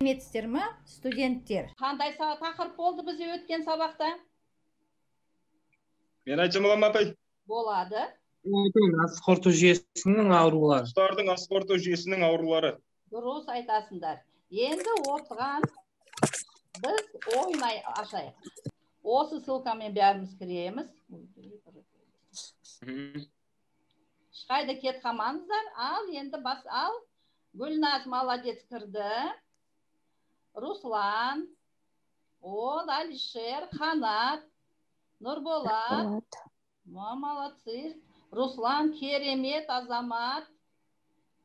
сәлеметсіздер ма студенттер. Қандай тақырып болды бізде өткен сабақта? Мен айта аламын апай? Болады. Ас қорыту жүйесінің аурулары. Құстардың ас қорыту жүйесінің аурулары. Дұрыс айтасыңдар. Енді осыған біз ойын ай- ашайық. Осы ссылкамен бәріміз кіреміз. Ешқайда кетіп қалмаңыздар ал енді бас ал гүлназ молодец кірді. Руслан ол алишер қанат. Нұрболат Ма, молодцы. Руслан керемет азамат.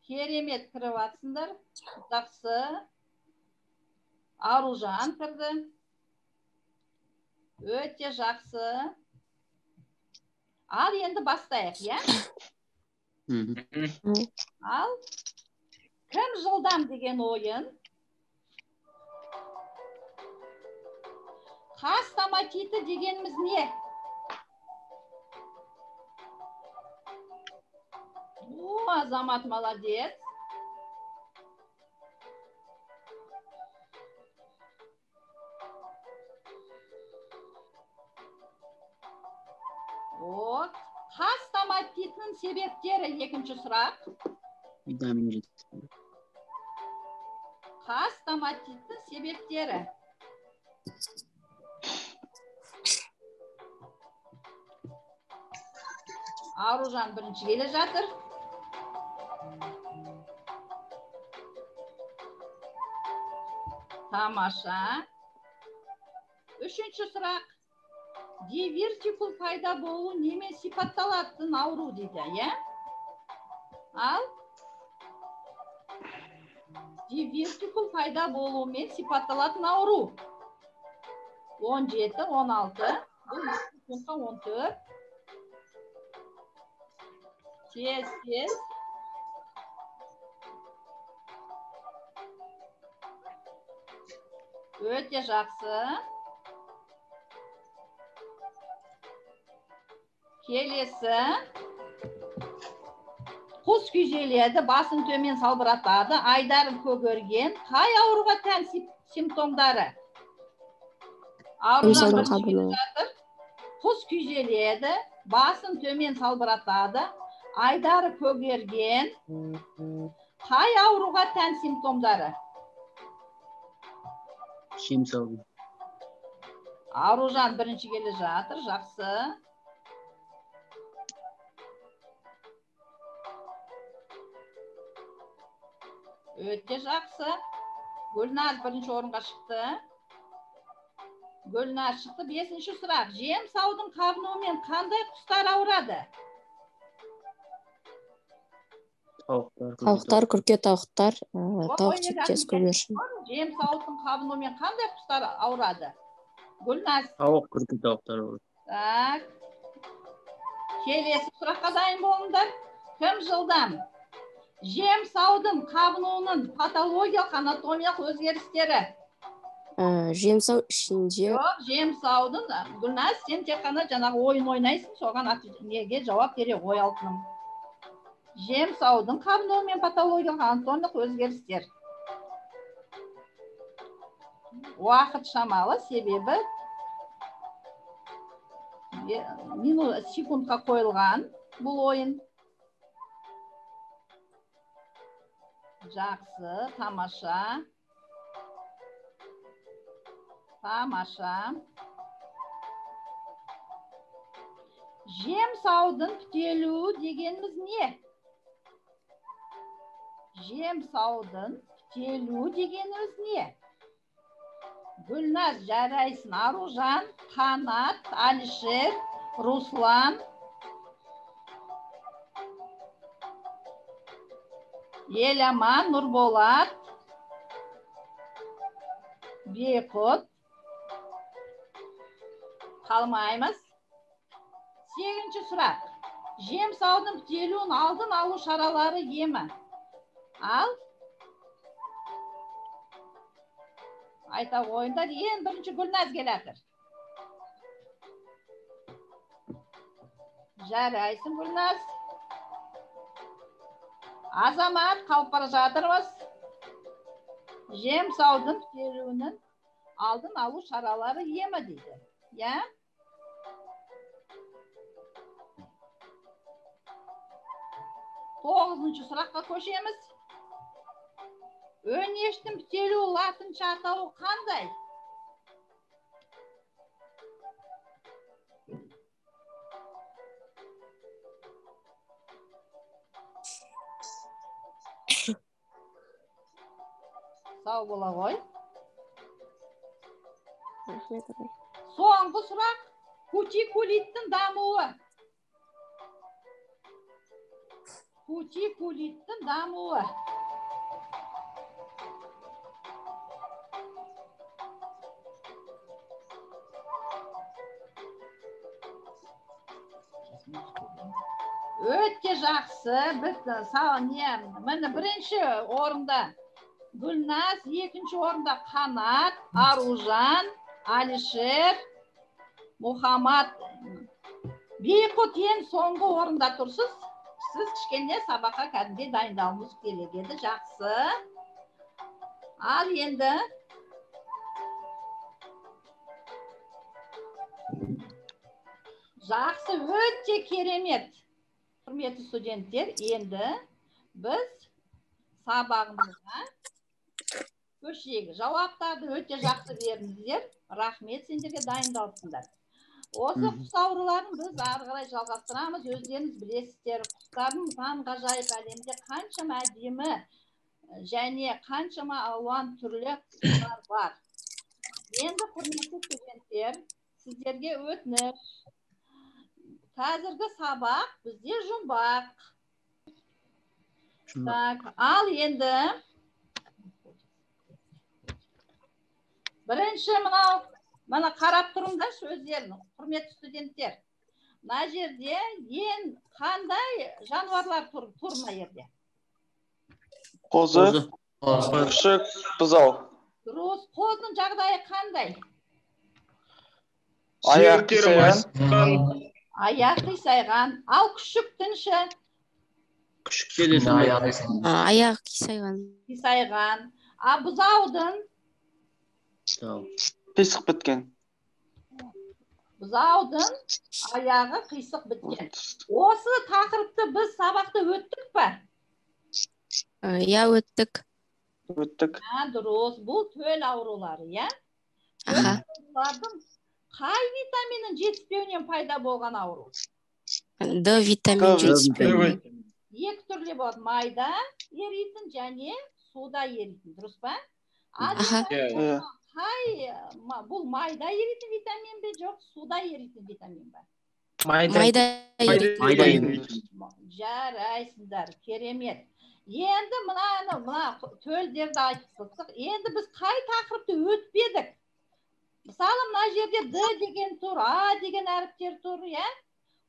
Керемет кіріп жатсыңдар жақсы. Аружан кірді. Өте жақсы. Ал енді бастайық иә? Ал кім жылдам деген ойын? Қас томатиті дегеніміз не? О азамат молодец. О қас томатитінің себептері екінші сұрақ. Витамин қас томатиттің себептері. Аружан бірінші келе жатыр тамаша үшінші сұрақ дивертикул пайда болу немен сипатталатын ауру дейді иә ал дивертикул пайда болуымен сипатталатын ауру он жеті он алты он төрт тез тез өте жақсы келесі құс күйзеледі басын төмен салбыратады айдарын көгерген қай ауруға тән симптомдары келе қабыну. жатыр. құс күйзеледі басын төмен салбыратады айдары көгерген. Қай ауруға тән симптомдары? Жемсаудың аружан бірінші келе жатыр жақсы. Өте жақсы. Гүлназ бірінші орынға шықты. Гүлназ шықты. Бесінші сұрақ. Жем саудың қабынуымен қандай құстар ауырады? Тауықтар тауықтар күрке тауықтар ә, тауық тектес көгершін жем саудың қабынуымен қандай құстар ауырады? Гүлназ. Тауық күрке тауықтар так. Келесі сұраққа дайын болыңдар. Кім жылдам? Жем саудың қабынуының патологиялық анатомиялық өзгерістері. Ә, жемсау ішінде жоқ жем саудың гүлназ сен тек қана жаңағы ойын ойнайсың соған неге жауап бере ғой алтыным жем саудың қабынуы мен патологиялық анатомиялық өзгерістер. Уақыт шамалы себебі минут секундқа қойылған бұл ойын. Жақсы тамаша. Тамаша. Жем саудың пітелуі дегеніміз не? Жем саудың пітелуі дегеніміз не гүлназ жарайсың аружан қанат алишер руслан. Еламан нұрболат. Бекұт қалмаймыз. Сегізінші сұрақ. Жем саудың пітелуін алдын алу шаралары емі? Ал? Айта қойыңдар ең бірінші гүлназ келе жатыр жарайсың гүлназ. Азамат қалып бара жатырмыз. Жемсаудың келуінің алдын алу шаралары емі дейді. Иә? Тоғызыншы сұраққа көшеміз. Өңештің бітелуі латынша атауы қандай? Сау бола ғой. Соңғы сұрақ кутикулиттің дамуы. Кутикулиттің дамуы. Жақсы біз не міне бірінші орында гүлназ екінші орында қанат аружан әлішер мұхаммад бейқұт ең соңғы орында тұрсыз. Сіз кішкене сабаққа кәдімгідей дайындалуыңыз керек еді жақсы. Ал енді жақсы өте керемет. Құрметті студенттер енді біз сабағымызға көшейік жауаптарды өте жақсы бердіңіздер рахмет сендерге дайындалыпсыңдар осы құс ауруларын біз ары қарай жалғастырамыз өздеріңіз білесіздер құстардың таңғажайып әлемде қаншама әдемі және қаншама алуан түрлі құстар бар енді құрметті студенттер сіздерге өтініш қазіргі сабақ бізде жұмбақ. Так ал енді бірінші мынау мына қарап тұрыңдаршы өздерің құрметті студенттер. Мына жерде ең қандай жануарлар тұр тұр мына жерде? Қозы. Күшік бұзау. Дұрыс қозының жағдайы қандай? Аяқ аяқ қисайған ал күшіктің ше күшікте де сондай А, аяқ қисайған қисайған а бұзаудың? Қисық біткен. Бұзаудың аяғы қисық біткен. Осы тақырыпты біз сабақта өттік па иә өттік. өттік. Дұрыс. Бұл төл аурулары иә? Аха. Қай витаминнің жетіспеуінен пайда болған ауру? Д витамин жетіспеуі екі түрлі болады. Майда еритін және суда еритін. Дұрыс па. Иә, иә. қай бұл майда еритін витамин бе жоқ суда еритін витамин ба майда еритін. майда М- жарайсыңдар керемет. Енді мынаны мына төлдерді айтып енді біз қай тақырыпты өтпедік? Мысалы мына жерде д деген тұр а деген әріптер тұр иә?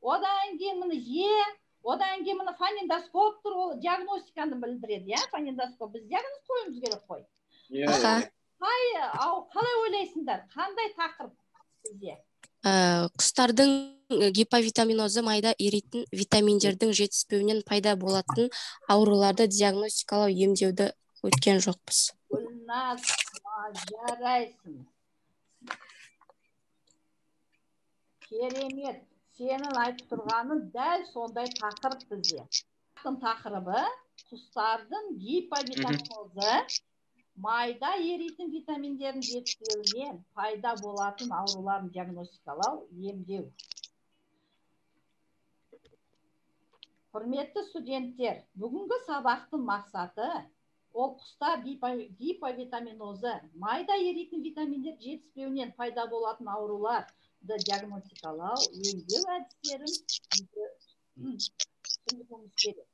Одан кейін міне е одан кейін міне фонендоскоп тұр ол диагностиканы білдіреді иә? Фонендоскоп. Біз диагноз қоюымыз керек қой. Иә, аха. қай ау қалай ойлайсыңдар? Қандай тақырып бізде Ә, құстардың гиповитаминозы майда еритін витаминдердің жетіспеуінен пайда болатын ауруларды диагностикалау емдеуді өткен жоқпыз. Гүлназ жарайсың. Керемет. Сенің айтып тұрғаның дәл сондай тақырып бізде. Тақырыбы құстардың гиповитаминозы майда еритін витаминдердің жетіспеуінен пайда болатын ауруларын диагностикалау емдеу. Құрметті студенттер бүгінгі сабақтың мақсаты ол құста гипо- гиповитаминозы майда еритін витаминдер жетіспеуінен пайда болатын ауруларды диагностикалау емдеу әдістерін түсінуіміз керек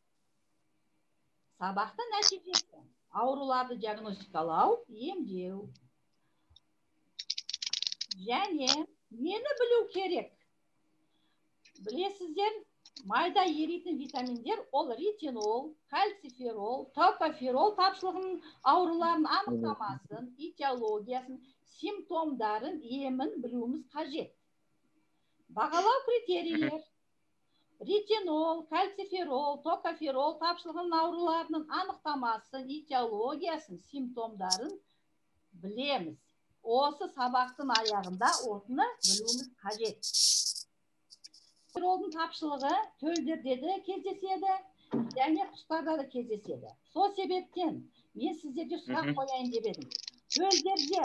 сабақтың нәтижесі ауруларды диагностикалау емдеу және нені білу керек білесіздер майда еритін витаминдер ол ретинол кальциферол токоферол тапшылығының ауруларын анықтамасын этиологиясын симптомдарын емін білуіміз қажет бағалау критерийлер ретинол кальциферол токоферол тапшылығының ауруларының анықтамасын этиологиясын симптомдарын білеміз. Осы сабақтың аяғында осыны білуіміз қажет. Феролдың тапшылығы төлдерде де кездеседі және құстарда да кездеседі. Сол себептен мен сіздерге сұрақ қояйын деп едім. Төлдерде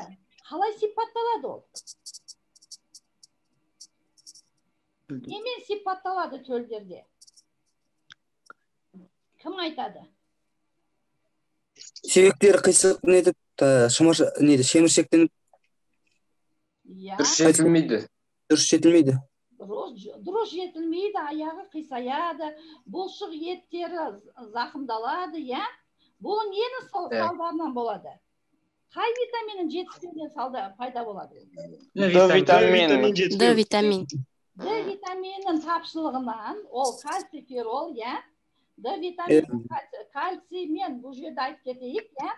қалай сипатталады ол? Немен сипатталады төлдерде кім айтады сүйектері қисық нетіп шымыр неде шеміршектеніп иә дұрыс жетілмейді дұрыс жетілмейді дұрыс жетілмейді аяғы қисаяды бұлшық еттері зақымдалады иә бұл Иә. салдарынан болады қай витаминнің жетіспеуінен салда пайда болады д витамин д витамин д витаминінің тапшылығынан ол кальций ферол иә д витамин кальций мен бұл жерде айтып кетейік иә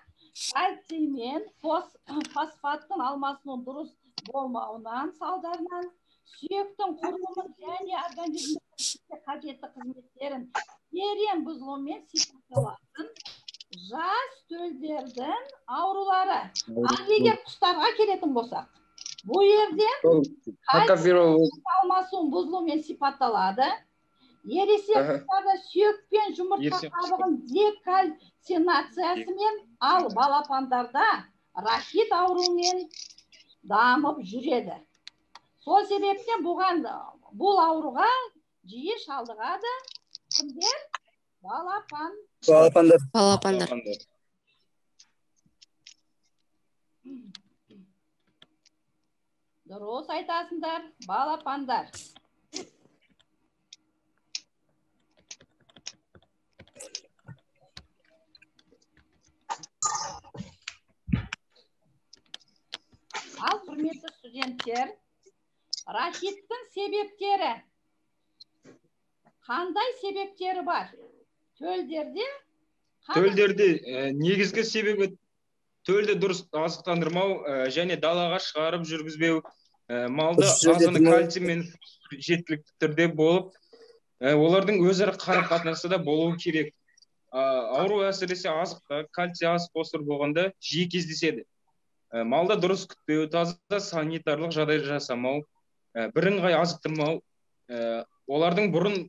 кальций мен фос, фосфаттың алмасуының дұрыс болмауынан салдарынан сүйектің құрылымын және организмге қажетті қызметтерін терең бұзылуымен сипатталатын жас төлдердің аурулары ал егер құстарға келетін болсақ бұл жерде токоферол алмасуының бұзылуымен сипатталады ересек құстарда сүйек пен жұмыртқа қабығын декальцинациясымен ал балапандарда рахит ауруымен дамып жүреді сол себептен бұған бұл ауруға жиі шалдығады кімдер балапан балапандар балапандар дұрыс айтасыңдар балапандар. Ал құрметті студенттер рахиттің себептері. Қандай себептері бар? Төлдерде қандай- төлдерде ә, негізгі себебі төлді дұрыс азықтандырмау ә, және далаға шығарып жүргізбеу ә, жерде азғыны тұмау. кальциймен жеткілікті түрде болып ә, олардың өзара қарым қатынасы да болуы керек ә, ауру әсіресе азықта кальций аз фосфор болғанда жиі кездеседі ә, малды дұрыс күтпеу таза санитарлық жағдай жасамау ә, бірыңғай азықтырмау ә, олардың бұрын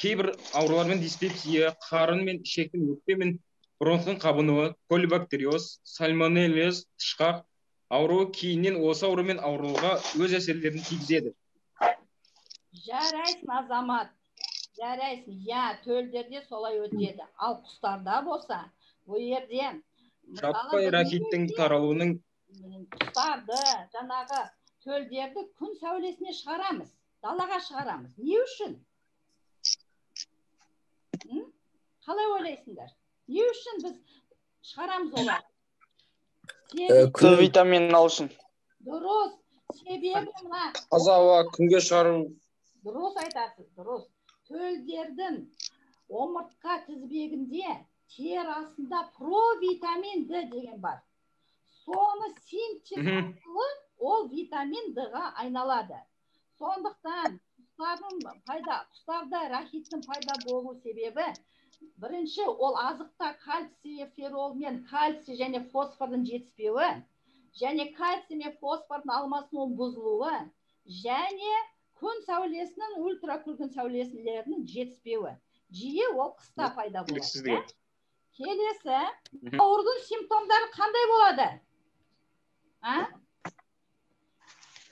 кейбір аурулармен диспепсия қарын мен ішектің өкпе мен бронхтың қабынуы колибактериоз сальмонеллез тышқақ ауруы кейіннен осы аурумен ауруға өз әсерлерін тигізеді. Жарайсың азамат. Жарайсың. Иә төлдерде солай өтеді. Ал құстарда болса бұл жерде жаппай рахиттің таралуының құстарды жаңағы төлдерді күн сәулесіне шығарамыз. Далаға шығарамыз. Не үшін? Қалай ойлайсыңдар? Не үшін біз шығарамыз оларды Э, д витаминін алу үшін. Дұрыс. Себебі мына таза ауа күнге шығару дұрыс айтасыз дұрыс. Төлдердің омыртқа тізбегінде тер астында провитамин д деген бар. Соны синтез арқылы ол витамин д ға айналады. Сондықтан құстардың пайда құстарда рахиттің пайда болу себебі бірінші ол азықта кальций ферол мен кальций және фосфордың жетіспеуі және кальций мен фосфордың алмасуының бұзылуы және күн сәулесінің ультракүлгін сәулелерінің жетіспеуі. Жиі ол қыста пайда болады келесі аурудың симптомдары қандай болады? А?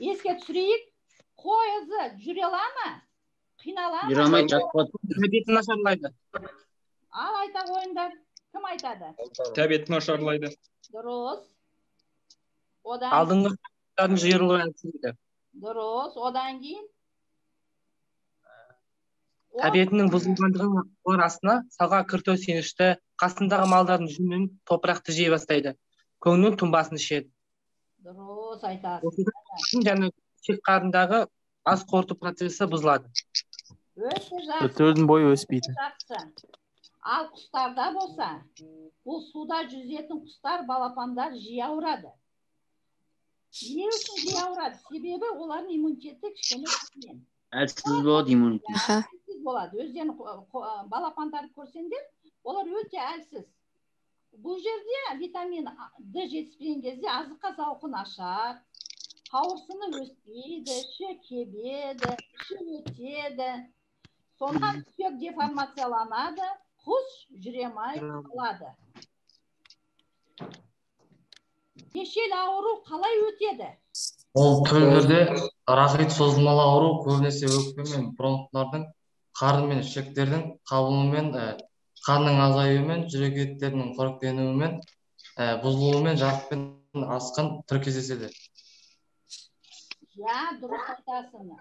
Еске түсірейік. Қойызы жүре ала ма? Қинала ма? Жүре алмай жатпады. тәбеті нашарлайды ал айта қойыңдар кім айтады тәбеті нашарлайды дұрыс одан алдыңғы әлсірейді дұрыс одан кейін тәбетінің бұзылғандығын олар астына салға кірту сенішті қасындағы малдардың жүнін топырақты жей бастайды көңнің тұнбасын ішеді дұрыс айтасың және ішек қарындағы ас қорыту процесі бұзылады өте жақсы бойы өспейді жақсы ал құстарда болса бұл суда жүзетін құстар балапандар жиі ауырады не үшін жиі ауырады себебі олардың иммунитеті кішкене төмен. Әлсіз болады иммунитет. Әлсіз болады. Өздерінің балапандарды көрсеңдер олар өте әлсіз. Бұл жерде витамин д жетіспеген кезде азыққа зауқын ашар қауырсыны өспейді іші кебеді іші өтеді. Содан сүйек деформацияланады құс жүре алмай қалады. Кешел ауру қалай өтеді? Ол төлдерде рахит созылмалы ауру көбінесе өкпе мен бронхтардың қарын мен ішектердің қабынуымен ә, қанның азаюымен жүрек еттерінің қоректенуімен ә, бұзылуымен жарықпен асқан түрі кездеседі. Иә дұрыс айтасың.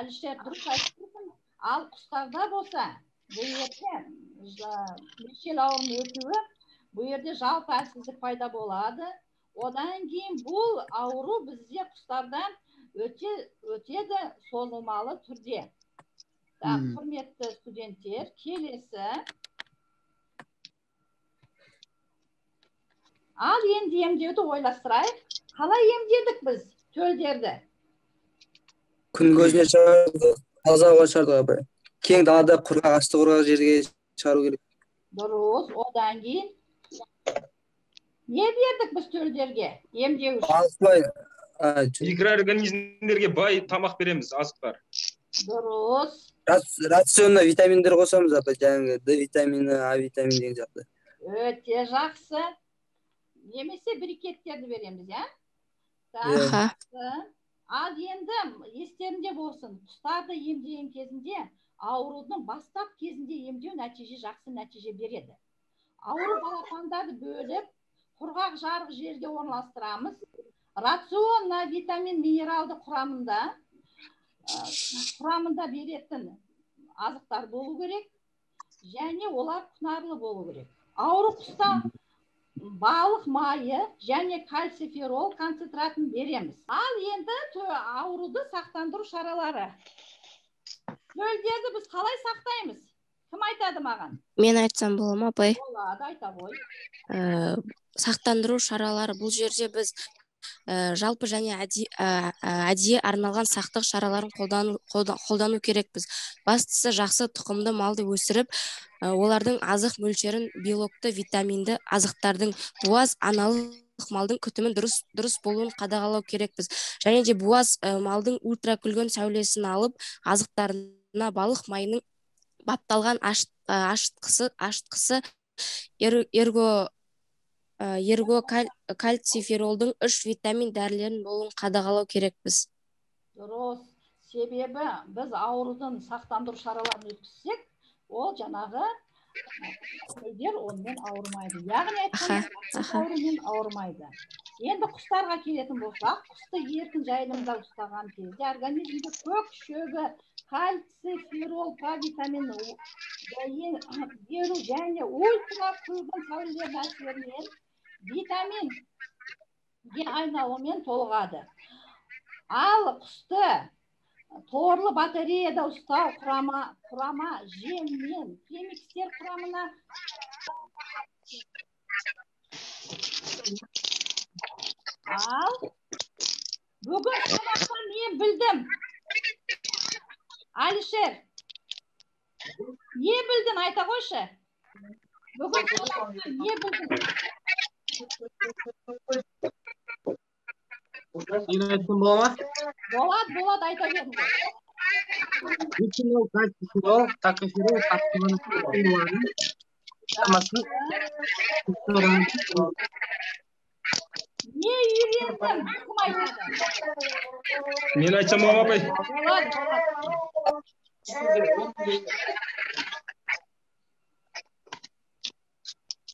Әлішер дұрыс айтасың. Ал құстарда болса бұл жерде ауруының өтуі бұл жерде жалпы әлсіздік пайда болады. Одан кейін бұл ауру бізде құстарда өте өтеді созылмалы түрде. Так құрметті студенттер келесі. Ал енді емдеуді ойластырайық. Қалай емдедік біз төлдерді? Күн көзіне шығарды таза ауа шығарды абай кең далада құрғақ асты құрғақ жерге шығару керек дұрыс одан кейін не бердік біз төлдерге емдеу үшін микроорганизмдерге бай тамақ береміз азықтар дұрыс рационына витаминдер қосамыз апа жаңағы д витамині а витамині деген сияқты өте жақсы немесе брикеттерді береміз иә Ал енді естерінде болсын құстарды емдеген кезінде аурудың бастап кезінде емдеу нәтиже жақсы нәтиже береді. Ауру балапандарды бөліп құрғақ жарық жерге орналастырамыз. Рацион витамин минералды құрамында ә, құрамында беретін азықтар болу керек және олар құнарлы болу керек. Ауру құста балық майы және кальциферол концентратын береміз. Ал енді ауруды сақтандыру шаралары. Төлдерді біз қалай сақтаймыз? Кім айтады маған? Мен айтсам бола ма апай? Болады айта ғой ә, сақтандыру шаралары. Бұл жерде біз жалпы және әдейі, ә, әдейі арналған сақтық шараларын қолдану, қолда- қолдану керекпіз. Бастысы жақсы тұқымды малды өсіріп олардың азық мөлшерін белокты витаминді азықтардың буаз аналық малдың күтімін дұрыс дұрыс болуын қадағалау керекпіз. Және де буаз ә, малдың ультракүлгін сәулесін алып азықтарына балық майының бапталған аш, ашытқысы ашытқысы эр- эрго ерго каль, кальциферолдың үш витамин дәрілерін болуын қадағалау керекпіз. Дұрыс. Себебі біз аурудың сақтандыру шараларын өткізсек ол жаңағы онымен ауырмайды. Яғни аурумен ауырмайды. Енді құстарға келетін болсақ құсты еркін жайылымда ұстаған кезде организмде көк шөбі кальций ферол у- және- беру және ультра күлгін сәулелердің әсерінен витаминге айналумен толығады. Ал құсты торлы батареяда ұстау құрама құрама жем мен құрамына ал бүгін сабақта мен білдім. Әлішер не білдің айта қойшы. Бүгін сабақта не білдің мен айтсам бола ма болады болады айта беріңіз Витамин, кальций, такоферол, тапсырманы шамасын не үйрендің кім айтады мен айтсам бола ма апай болады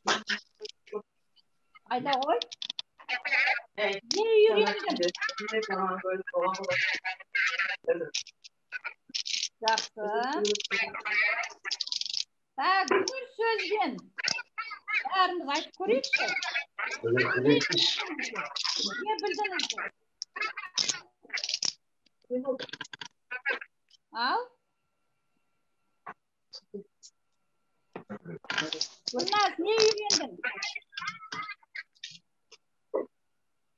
болады айта ғой не үйрендің жақсы так бір сөзбен бәріміз айтып көрейікші не білдіңіздер ал гүлназ не үйрендің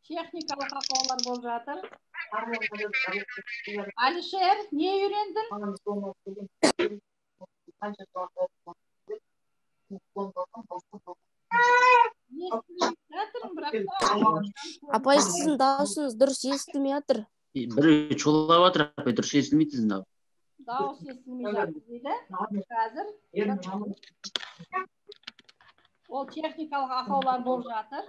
техникалық ақаулар болып жатыр. Алишер не үйрендің апай сіздің дауысыңыз дұрыс естілмей жатыр. Біреу шулап жатыр апай дұрыс естілмейді сіздің дауыс. Дауыс естілмей жатыр дейді. Қазір ол техникалық ақаулар болып жатыр.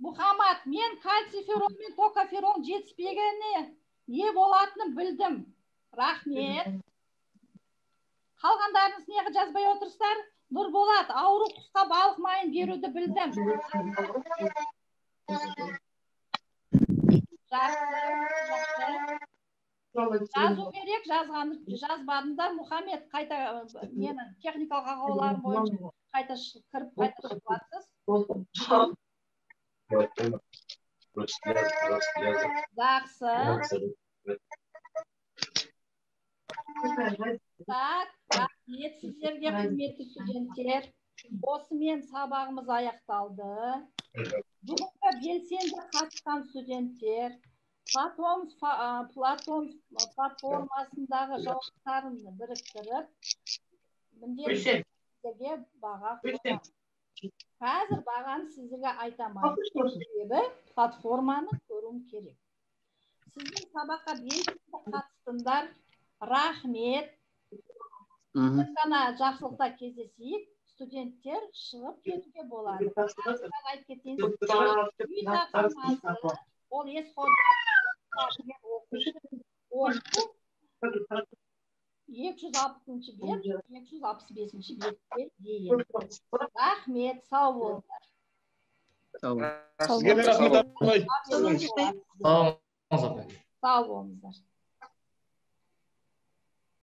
Мұхаммад мен кальций феррон мен токоферрон жетіспегеніне не болатынын білдім. Рахмет. Қалғандарыңыз неғып жазбай отырсыздар? Нұрболат ауру құсқа балық майын беруді білдім. Жазу керек жазғанды жазбадыңдар мұхаммед қайта нені техникалық ақауларым бойынша қайта кіріп қайта жақсы. Так рахмет сіздерге құрметті студенттер осымен сабағымыз аяқталды бүгінгі белсенді қатысқан студенттер платон платон платформасындағы жауаптарын біріктіріп міндетті баға қазір бағаны сіздерге айта алмаймын себебі платформаны көруім керек сіздің сабаққа белсенді қатыстыңдар рахмет мхм тек қана жақсылықта кездесейік студенттер шығып кетуге болады айтып кетейін үй тапсырмасы ол екі жүз алпысыншы бет екі жүз алпыс бесінші бетке дейін рахмет сау болыңдар сау Сау сізге де рахмет апай Сау болыңдар. сау болыңыз апай сау болыңыздар